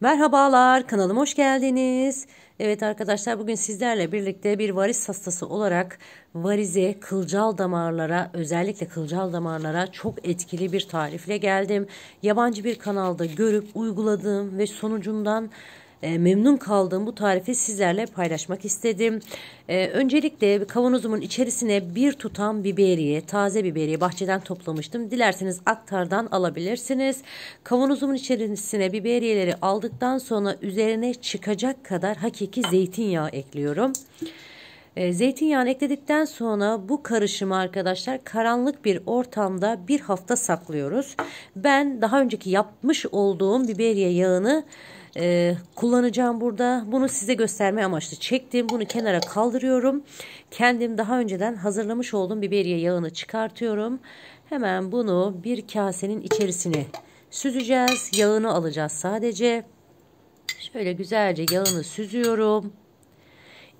Merhabalar, kanalıma hoş geldiniz. Evet arkadaşlar bugün sizlerle birlikte bir varis hastası olarak varize, kılcal damarlara, özellikle kılcal damarlara çok etkili bir tarifle geldim. Yabancı bir kanalda görüp uyguladığım ve sonucundan e, memnun kaldığım bu tarifi sizlerle paylaşmak istedim. E, öncelikle kavanozumun içerisine bir tutam biberiye, taze biberiye bahçeden toplamıştım. Dilerseniz aktardan alabilirsiniz. Kavanozumun içerisine biberiyeleri aldıktan sonra üzerine çıkacak kadar hakiki zeytinyağı ekliyorum. E, zeytinyağını ekledikten sonra bu karışımı arkadaşlar karanlık bir ortamda bir hafta saklıyoruz. Ben daha önceki yapmış olduğum biberiye yağını e, kullanacağım burada. Bunu size gösterme amaçlı çektim. Bunu kenara kaldırıyorum. Kendim daha önceden hazırlamış olduğum biberiye yağını çıkartıyorum. Hemen bunu bir kasenin içerisine süzeceğiz. Yağını alacağız sadece. Şöyle güzelce yağını süzüyorum.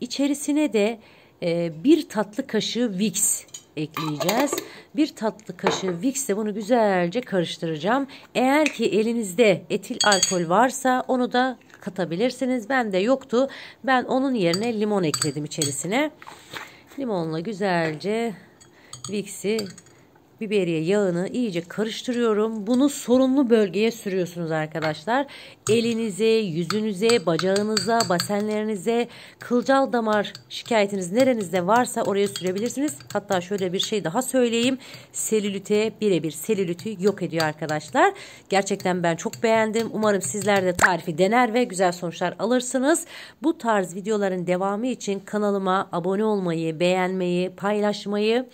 İçerisine de e, bir tatlı kaşığı Vicks ekleyeceğiz. Bir tatlı kaşığı Vicks bunu güzelce karıştıracağım. Eğer ki elinizde etil alkol varsa onu da katabilirsiniz. Ben de yoktu. Ben onun yerine limon ekledim içerisine. Limonla güzelce Vicks'i biberiye yağını iyice karıştırıyorum. Bunu sorunlu bölgeye sürüyorsunuz arkadaşlar. Elinize, yüzünüze, bacağınıza, basenlerinize, kılcal damar şikayetiniz nerenizde varsa oraya sürebilirsiniz. Hatta şöyle bir şey daha söyleyeyim. Selülite birebir selülitü yok ediyor arkadaşlar. Gerçekten ben çok beğendim. Umarım sizler de tarifi dener ve güzel sonuçlar alırsınız. Bu tarz videoların devamı için kanalıma abone olmayı, beğenmeyi, paylaşmayı,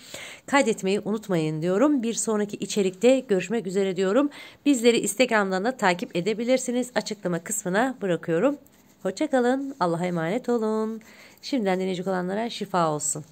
kaydetmeyi unutmayın diyorum ediyorum. Bir sonraki içerikte görüşmek üzere diyorum. Bizleri Instagram'dan da takip edebilirsiniz. Açıklama kısmına bırakıyorum. Hoşçakalın. Allah'a emanet olun. Şimdiden deneyecek olanlara şifa olsun.